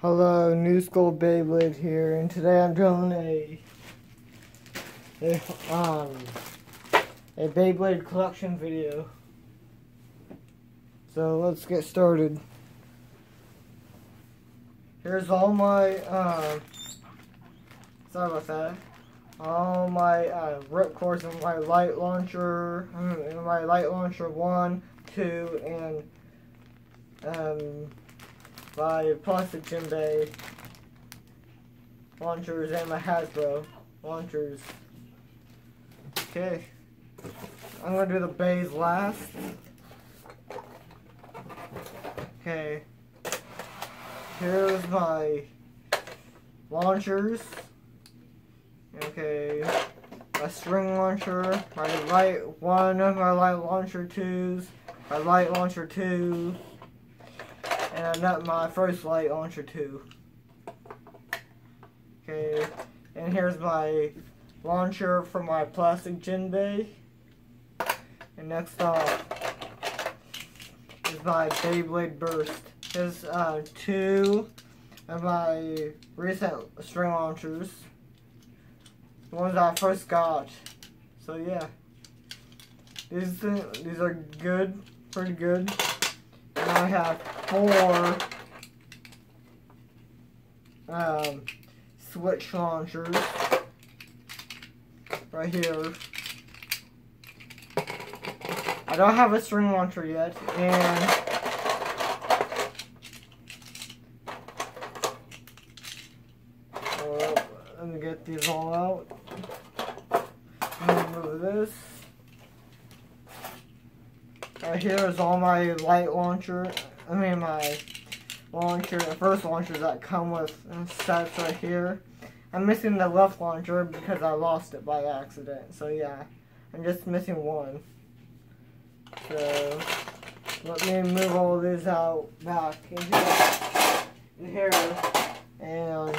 Hello, New School Beyblade here, and today I'm doing a, a um a Beyblade collection video. So let's get started. Here's all my um sorry about that. All my uh, ripcords and my light launcher, and my light launcher one, two, and um my plastic Jinbei launchers and my Hasbro. Launchers. Okay, I'm gonna do the bays last. Okay, here's my launchers. Okay, my string launcher, my light one. My light launcher twos, my light launcher two and I my first light launcher too. Okay, and here's my launcher for my plastic Jinbei. And next off is my Beyblade Burst. There's uh, two of my recent string launchers. The ones I first got. So yeah. These, these are good, pretty good. I have four um, switch launchers right here. I don't have a string launcher yet, and well, let me get these all out. Remove this. All my light launcher. I mean my launcher, the first launchers that come with sets right here. I'm missing the left launcher because I lost it by accident. So yeah, I'm just missing one. So let me move all this out back in here, in here and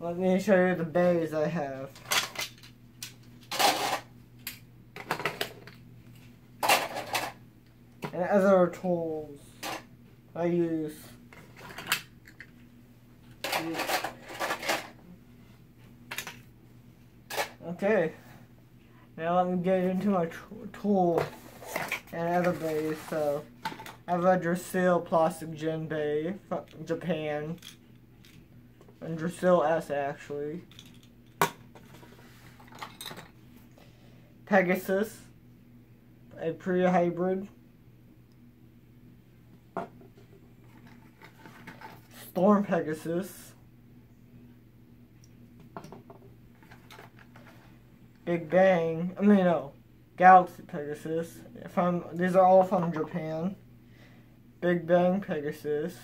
let me show you the bays I have. and tools I use. Okay, now let me get into my tool and other bays. So, I have a Draciel plastic Jinbei from Japan, and Draciel S actually. Pegasus, a pre-hybrid. Storm Pegasus. Big Bang. I mean, no. Galaxy Pegasus. From these are all from Japan. Big Bang Pegasus.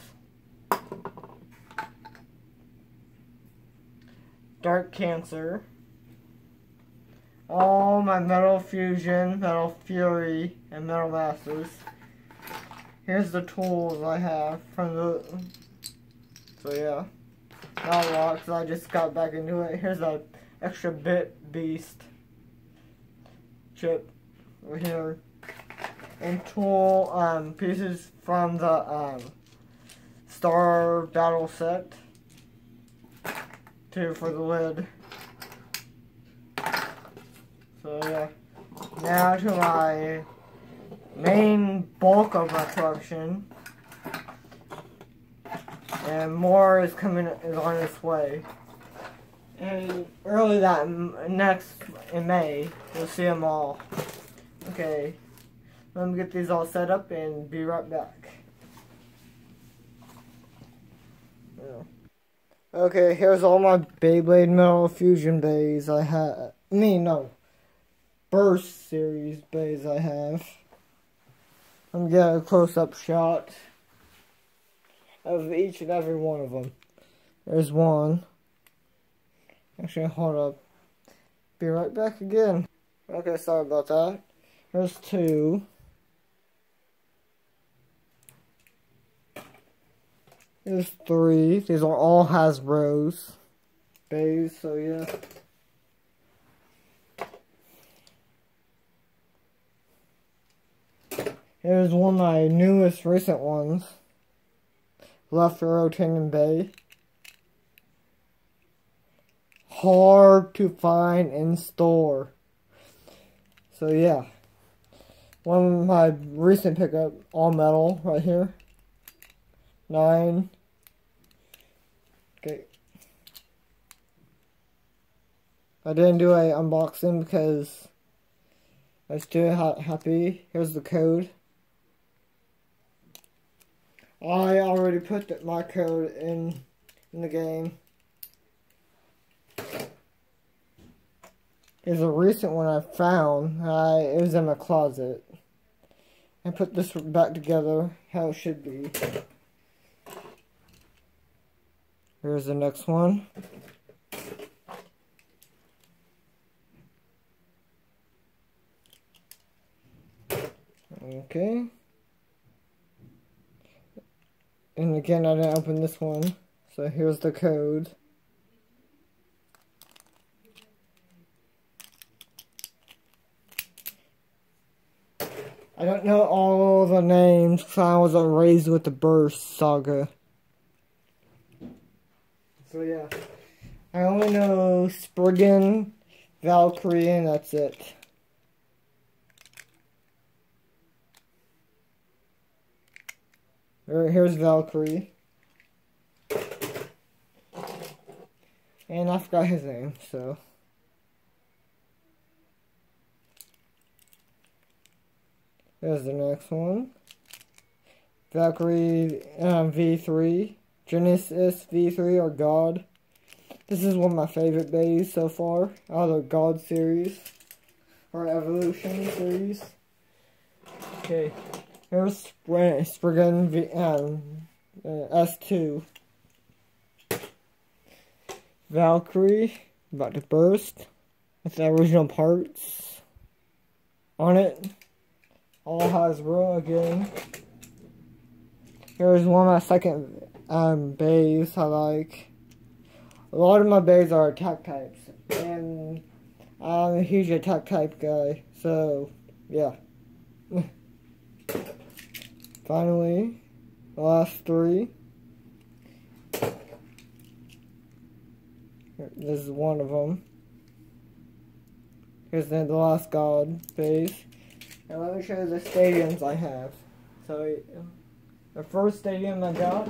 Dark Cancer. All my Metal Fusion, Metal Fury, and Metal Masters. Here's the tools I have from the so yeah, not a lot because I just got back into it. Here's a extra bit beast chip over here. And tool um, pieces from the um, Star Battle set. Two for the lid. So yeah. Now to my main bulk of my collection and more is coming is on its way. And early that next in May, you'll see them all. Okay, let me get these all set up and be right back. Okay, here's all my Beyblade Metal Fusion bays I have. Me, no. Burst series bays I have. Let me get a close-up shot of each and every one of them. There's one. Actually, hold up. Be right back again. Okay, sorry about that. There's two. There's three. These are all Hasbro's. Bays, so yeah. Here's one of my newest recent ones. Left rotating bay. Hard to find in store. So yeah. One of my recent pickup, all metal, right here. Nine. Okay. I didn't do a unboxing because I was too ha happy. Here's the code. I already put my code in in the game. Here's a recent one I found. I, it was in my closet. I put this back together how it should be. Here's the next one. Okay. And again, I didn't open this one. So here's the code. I don't know all the names because I was raised with the Burst saga. So yeah. I only know Spriggan, Valkyrie, and that's it. Here's Valkyrie. And I forgot his name, so. There's the next one. Valkyrie um, V3. Genesis V3 or God. This is one of my favorite bays so far out of the God series. Or Evolution series. Okay. Here's Spriggan v, um, uh, S2. Valkyrie, about to burst. With the original parts on it. All Hasbro again. Here's one of my second um, bays I like. A lot of my bays are attack types. And I'm a huge attack type guy. So, yeah. Finally, the last three. This is one of them. Here's the, the last god base. And let me show you the stadiums I have. So, the first stadium I got.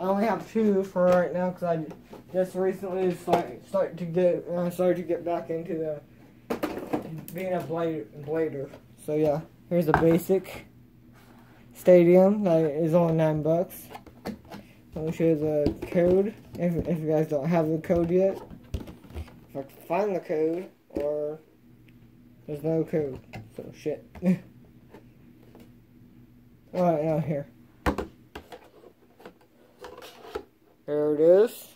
I only have two for right now because I just recently start, start to get I uh, started to get back into the being a blade, blader. So yeah, here's a basic stadium that is only nine bucks. Let me show you the code if, if you guys don't have the code yet. If I can find the code or there's no code, so shit. Alright, now here. There it is.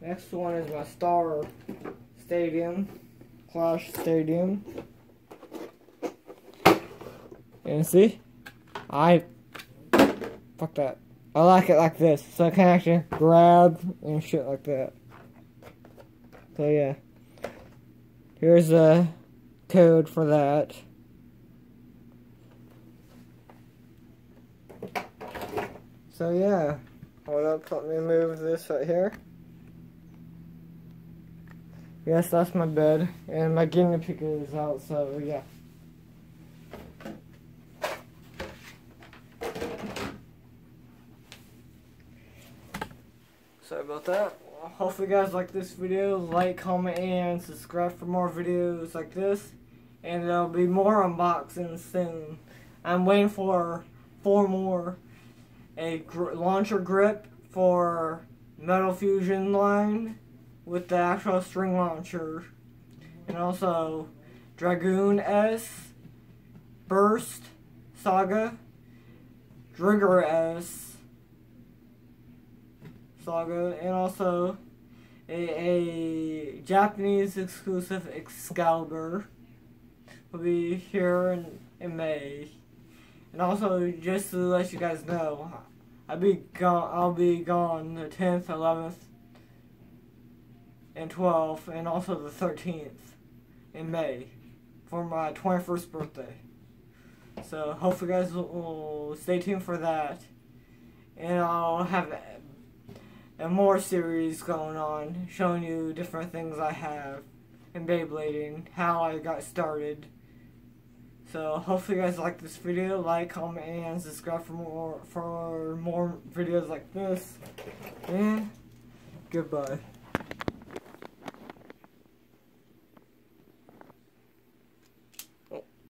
Next one is my star stadium. Clash Stadium. And see? I fuck that. I like it like this, so I can actually grab and shit like that. So yeah. Here's the code for that. So yeah. Hold up, let me move this right here. Yes, that's my bed, and my guinea pig is out, so yeah. Sorry about that. Hopefully you guys like this video. Like, comment, and subscribe for more videos like this. And there'll be more unboxings soon. I'm waiting for four more. A gr launcher grip for Metal Fusion line with the actual string launcher. And also Dragoon S, Burst, Saga, Drigger S, Saga, and also a, a Japanese exclusive Excalibur will be here in, in May. And also, just to let you guys know, I'll be gone. I'll be gone the 10th, 11th, and 12th, and also the 13th in May for my 21st birthday. So hopefully you guys will, will stay tuned for that. And I'll have a, a more series going on showing you different things I have in Beyblading, how I got started. So hopefully you guys like this video, like, comment, and subscribe for more for more videos like this. And goodbye.